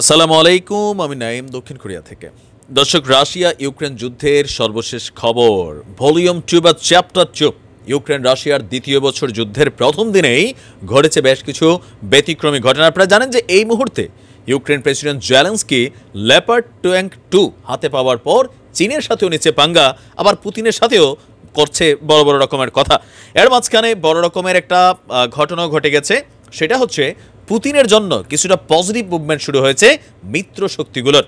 আসসালামু আলাইকুম আমি নাইম দক্ষিণ কোরিয়া থেকে। দর্শক রাশিয়া ইউক্রেন যুদ্ধের সর্বশেষ খবর। ভলিউম টু বা চ্যাপ্টার টু। ইউক্রেন রাশিয়ার দ্বিতীয় বছর যুদ্ধের প্রথম দিনেই ঘটেছে বেশ কিছু ব্যতিক্রমী ঘটনা। আপনারা জানেন যে এই মুহূর্তে Ukraine president Zelensky leopard tank two হাতে পাওয়ার পর চীনের সাথেও নিচ্ছে পাঙ্গা আবার পুতিনের সাথেও করছে বড় বড় রকমের কথা। এর মাঝখানে বড় রকমের একটা আহ, ঘটনাও ঘটে গেছে। সেটা হচ্ছে পুতিনের জন্য কিছুটা পজিটিভ মুভমেন্ট শুরু হয়েছে মিত্র শক্তিগুলোর।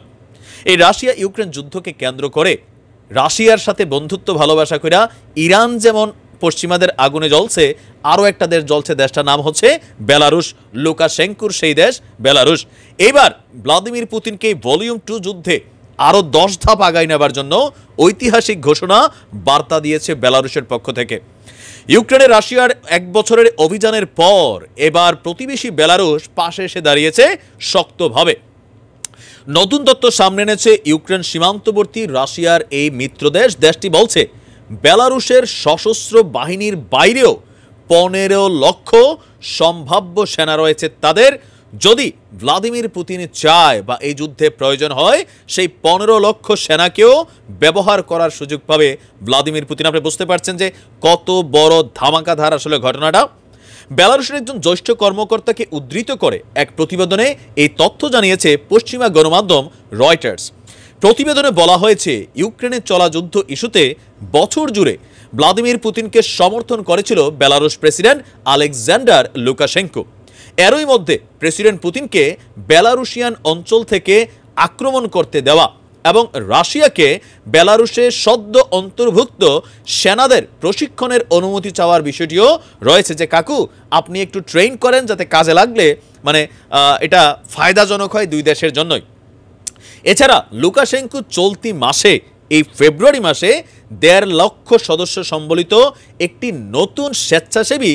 এই রাশিয়া ইউক্রেন যুদ্ধকে কেন্দ্র করে রাশিয়ার সাথে বন্ধুত্ব, ভালোবাসা কইরা ইরান যেমন পশ্চিমাদের আগুনে জ্বলছে, আরও একটা দেশ জ্বলছে দেশটার নাম হচ্ছে বেলারুশ। লুকাশেঙ্কুর সেই দেশ, বেলারুশ। এবার ভ্লাদিমির পুতিনকে ভলিউম টু যুদ্ধে আরও দশ ধাপ আগায় নেবার জন্য ঐতিহাসিক ঘোষণা বার্তা দিয়েছে বেলারুশের পক্ষ থেকে। ইউক্রেনে রাশিয়ার এক বছরের অভিযানের পর এবার প্রতিবেশী বেলারুশ পাশে এসে দাঁড়িয়েছে শক্তভাবে। নতুন তত্ত্ব সামনে এনেছে ইউক্রেন সীমান্তবর্তী রাশিয়ার এই মিত্র দেশ। দেশটি বলছে, বেলারুশের সশস্ত্র বাহিনীর বাইরেও পনেরো লক্ষ সম্ভাব্য সেনা রয়েছে তাদের। যদি ভ্লাদিমির পুতিন চায় বা এই যুদ্ধে প্রয়োজন হয়, সেই পনেরো লক্ষ সেনাকেও ব্যবহার করার সুযোগ পাবে ভ্লাদিমির পুতিন। আপনি বুঝতে পারছেন যে কত বড় ধামাকাধার আসলে ঘটনাটা? বেলারুশের একজন জ্যেষ্ঠ কর্মকর্তাকে উদ্ধৃত করে এক প্রতিবেদনে এই তথ্য জানিয়েছে পশ্চিমা গণমাধ্যম রয়টার্স। প্রতিবেদনে বলা হয়েছে, ইউক্রেনে চলা যুদ্ধ ইস্যুতে বছর জুড়ে ভ্লাদিমির পুতিনকে সমর্থন করেছিল বেলারুশ প্রেসিডেন্ট আলেকজান্ডার লুকাশেঙ্কো। এরই মধ্যে প্রেসিডেন্ট পুতিনকে বেলারুশিয়ান অঞ্চল থেকে আক্রমণ করতে দেওয়া এবং রাশিয়াকে বেলারুশে সদ্য অন্তর্ভুক্ত সেনাদের প্রশিক্ষণের অনুমতি চাওয়ার বিষয়টিও রয়েছে যে, কাকু, আপনি একটু ট্রেন করেন যাতে কাজে লাগলে মানে এটা ফায়দাজনক হয় দুই দেশের জন্যই। এছাড়া লুকাশেঙ্কু চলতি মাসে এই ফেব্রুয়ারি মাসে দেড় লক্ষ সদস্য সম্বলিত একটি নতুন স্বেচ্ছাসেবী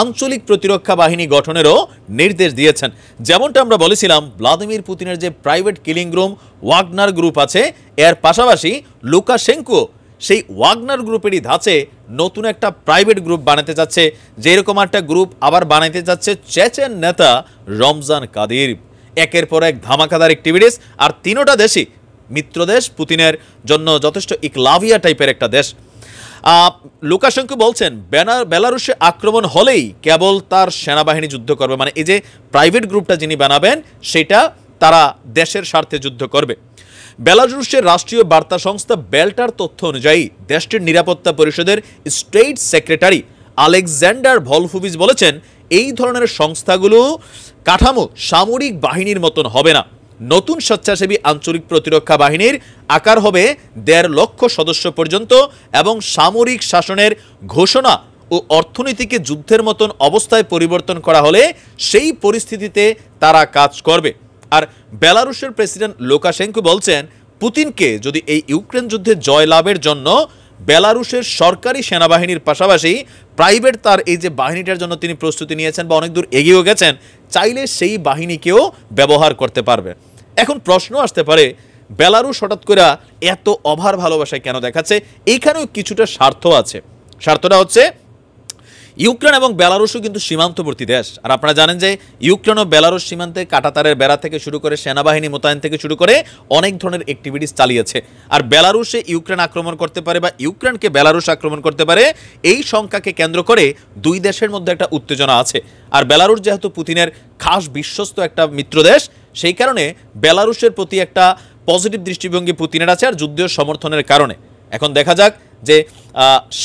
আঞ্চলিক প্রতিরক্ষা বাহিনী গঠনেরও নির্দেশ দিয়েছেন। যেমনটা আমরা বলেছিলাম, ভ্লাদিমির পুতিনের যে private killing room Wagner group আছে, এর পাশাপাশি লুকাশেঙ্কু সেই ওয়াগনার গ্রুপেরই ধাঁচে নতুন একটা প্রাইভেট গ্রুপ বানাতে যাচ্ছে। যেরকম একটা গ্রুপ আবার বানাতে যাচ্ছে চেচেন নেতা রমজান কাদির। একের পর এক ধামাকাদার অ্যাক্টিভিটিস আর তিনোটা দেশই মিত্রদেশ পুতিনের জন্য যথেষ্ট ইকলাভিয়া টাইপের একটা দেশ। লুকাশেঙ্কো বলছেন বেনার বেলারুশে আক্রমণ হলেই কেবল তার সেনাবাহিনী যুদ্ধ করবে। মানে এই যে প্রাইভেট গ্রুপটা যিনি বানাবেন, সেটা তারা দেশের স্বার্থে যুদ্ধ করবে। বেলারুশের রাষ্ট্রীয় বার্তা সংস্থা বেল্টার তথ্য অনুযায়ী, দেশটির নিরাপত্তা পরিষদের স্টেট সেক্রেটারি আলেকজান্ডার ভলফুবিজ বলেছেন, এই ধরনের সংস্থাগুলো কাঠামো সামরিক বাহিনীর মতন হবে না। নতুন স্বেচ্ছাসেবী আঞ্চলিক প্রতিরক্ষা বাহিনীর আকার হবে দেড় লক্ষ সদস্য পর্যন্ত এবং সামরিক শাসনের ঘোষণা ও অর্থনীতিকে যুদ্ধের মতন অবস্থায় পরিবর্তন করা হলে সেই পরিস্থিতিতে তারা কাজ করবে। আর বেলারুশের প্রেসিডেন্ট লোকাশেঙ্কু বলছেন, পুতিনকে যদি এই ইউক্রেন যুদ্ধে জয়লাভের জন্য বেলারুশের সরকারি সেনাবাহিনীর পাশাপাশি প্রাইভেট তার এই যে বাহিনীটার জন্য তিনি প্রস্তুতি নিয়েছেন বা অনেক দূর এগিয়েও গেছেন, চাইলে সেই বাহিনীকেও ব্যবহার করতে পারবে। এখন প্রশ্ন আসতে পারে, বেলারুশ হঠাৎ করে এত অভার ভালোবাসায় কেন দেখাচ্ছে? এখানেও কিছুটা স্বার্থ আছে। স্বার্থটা হচ্ছে ইউক্রেন এবং বেলারুশও কিন্তু সীমান্তবর্তী দেশ। আর আপনারা জানেন যে ইউক্রেন ও বেলারুশ সীমান্তে কাটাতারের বেড়া থেকে শুরু করে সেনাবাহিনী মোতায়েন থেকে শুরু করে অনেক ধরনের অ্যাক্টিভিটিস চালিয়েছে। আর বেলারুশে ইউক্রেন আক্রমণ করতে পারে বা ইউক্রেনকে বেলারুশ আক্রমণ করতে পারে, এই সংখ্যাকে কেন্দ্র করে দুই দেশের মধ্যে একটা উত্তেজনা আছে। আর বেলারুশ যেহেতু পুতিনের খাস বিশ্বস্ত একটা মিত্র দেশ, সেই কারণে বেলারুশের প্রতি একটা পজিটিভ দৃষ্টিভঙ্গি পুতিনের আছে আর যুদ্ধীয় সমর্থনের কারণে। এখন দেখা যাক যে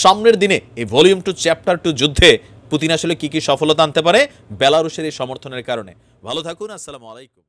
সামনের দিনে এই ভলিউম টু চ্যাপ্টার টু যুদ্ধে পুতিন আসলে কী কী সফলতা আনতে পারে? বেলারুশের এই সমর্থনের কারণে। ভালো থাকুন, আসসালামু আলাইকুম।